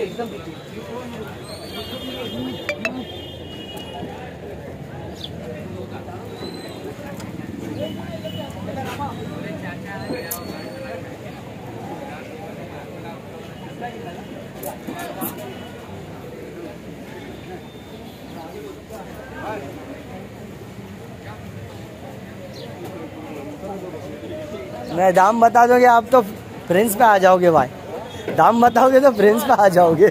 एकदम Thank you. मैं दाम बता दोगे, आप तो फ्रेंड्स पे आ जाओगे भाई। दाम बताओगे तो फ्रेंड्स पे आ जाओगे।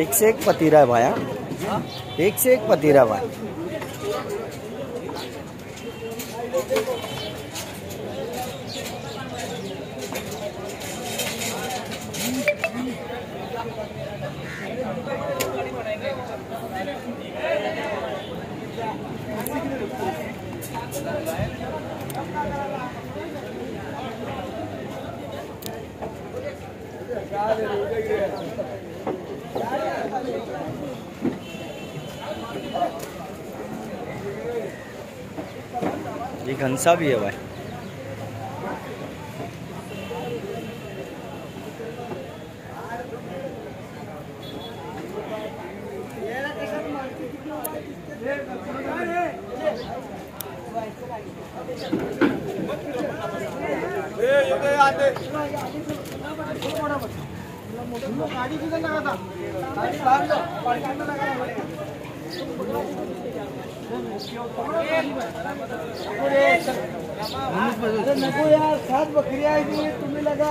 एक से एक पतीरा है भाई हाँ? एक से एक पतीरा भाई। ये घनसा भी है भाई। नको यार सात बकरी आहे तुम्ही लगा